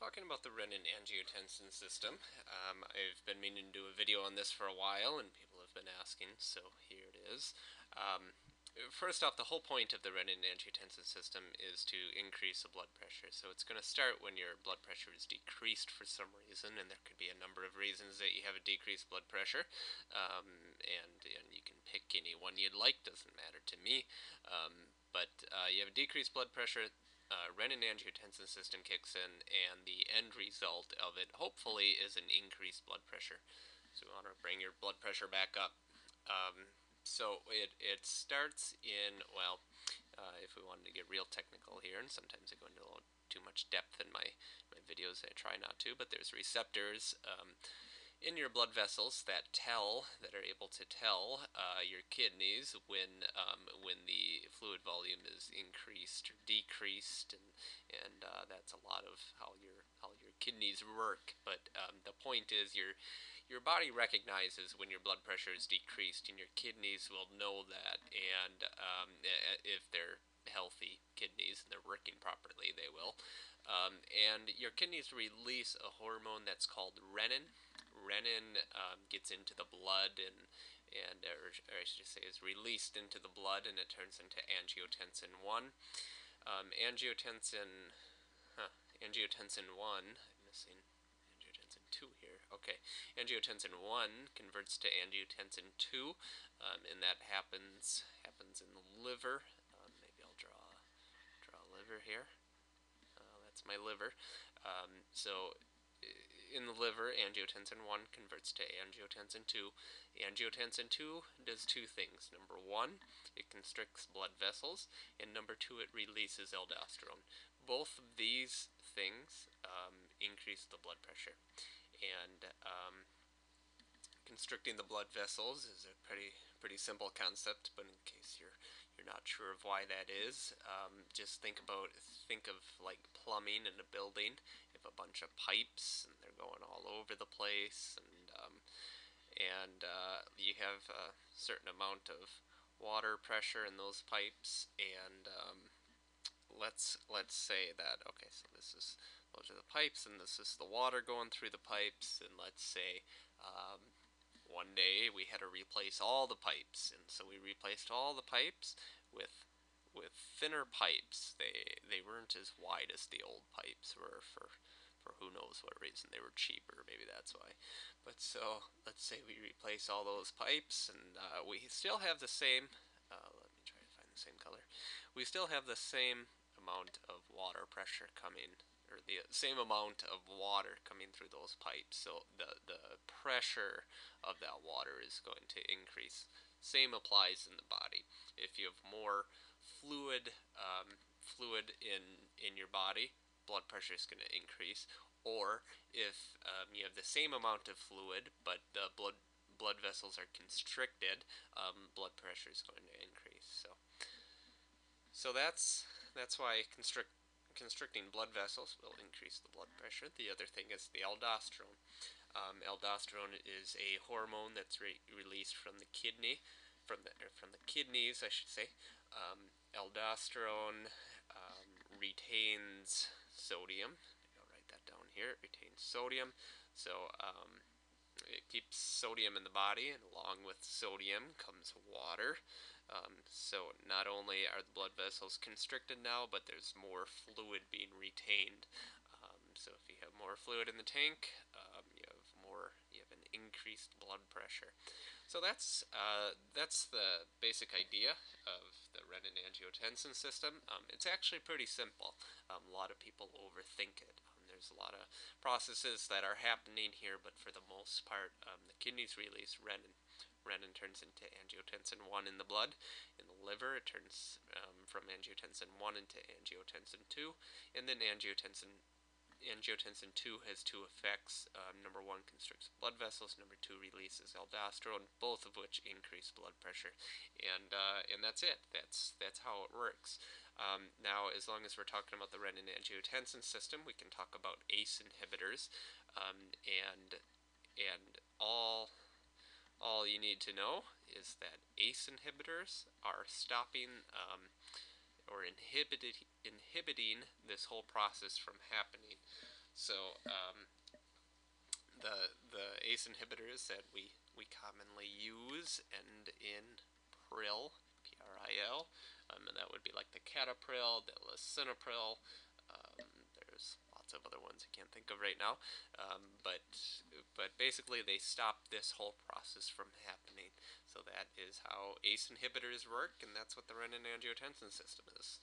talking about the renin-angiotensin system. Um, I've been meaning to do a video on this for a while, and people have been asking, so here it is. Um, first off, the whole point of the renin-angiotensin system is to increase the blood pressure. So it's going to start when your blood pressure is decreased for some reason, and there could be a number of reasons that you have a decreased blood pressure. Um, and, and you can pick any one you'd like, doesn't matter to me. Um, but uh, you have a decreased blood pressure, uh, renin-angiotensin system kicks in, and the end result of it, hopefully, is an increased blood pressure. So we want to bring your blood pressure back up. Um, so it, it starts in, well, uh, if we wanted to get real technical here, and sometimes I go into a little too much depth in my, my videos, I try not to, but there's receptors. Um, in your blood vessels that tell, that are able to tell uh, your kidneys when um, when the fluid volume is increased or decreased, and and uh, that's a lot of how your how your kidneys work. But um, the point is your your body recognizes when your blood pressure is decreased, and your kidneys will know that, and um, if they're healthy kidneys and they're working properly, they will. Um, and your kidneys release a hormone that's called renin renin um, gets into the blood and and or, or, I should say is released into the blood and it turns into angiotensin 1. Um, angiotensin, huh, angiotensin 1, I'm missing angiotensin 2 here. Okay, angiotensin 1 converts to angiotensin 2 um, and that happens happens in the liver. Um, maybe I'll draw draw a liver here. Uh, that's my liver. Um, so in the liver, angiotensin 1 converts to angiotensin 2. Angiotensin 2 does two things. Number one, it constricts blood vessels, and number two, it releases aldosterone. Both of these things um, increase the blood pressure. And um, constricting the blood vessels is a pretty pretty simple concept, but in case you're you're not sure of why that is, um, just think about think of like plumbing in a building. Have a bunch of pipes and going all over the place, and um, and uh, you have a certain amount of water pressure in those pipes, and um, let's let's say that okay, so this is those are the pipes, and this is the water going through the pipes, and let's say um, one day we had to replace all the pipes, and so we replaced all the pipes with with thinner pipes. They they weren't as wide as the old pipes were for for who knows what reason. They were cheaper, maybe that's why. But so let's say we replace all those pipes, and uh, we still have the same. Uh, let me try to find the same color. We still have the same amount of water pressure coming or the same amount of water coming through those pipes. So the, the pressure of that water is going to increase. Same applies in the body. If you have more fluid um, fluid in in your body, blood pressure is going to increase. Or if um, you have the same amount of fluid, but the blood blood vessels are constricted, um, blood pressure is going to increase. So, so that's that's why constrict constricting blood vessels will increase the blood pressure. The other thing is the aldosterone. Um, aldosterone is a hormone that's re released from the kidney, from the from the kidneys, I should say. Um, aldosterone um, retains sodium. I'll write that down here. It retains sodium, so um, it keeps sodium in the body, and along with sodium comes water. Um, so not only are the blood vessels constricted now, but there's more fluid being retained. Um, so if you have more fluid in the tank, um, you have more, you have an increased blood pressure. So that's uh, that's the basic idea of the renin-angiotensin system. Um, it's actually pretty simple. Um, a lot of people overthink it. Um, there's a lot of processes that are happening here, but for the most part, the kidneys release renin renin turns into angiotensin 1 in the blood. In the liver, it turns um, from angiotensin 1 into angiotensin 2. And then angiotensin angiotensin 2 has two effects. Um, number one constricts blood vessels. Number two releases aldosterone, both of which increase blood pressure. And uh, and that's it. That's that's how it works. Um, now, as long as we're talking about the renin-angiotensin system, we can talk about ACE inhibitors, um, and and all all you need to know is that ACE inhibitors are stopping um, inhibited, inhibiting this whole process from happening. So um, the the ACE inhibitors that we we commonly use end in pril, P-R-I-L, um, and that would be like the captopril, the lisinopril. Um, there's lots of other ones I can't think of right now, um, but but basically they stop this whole process from happening. So that is how ACE inhibitors work, and that's what the renin-angiotensin system is.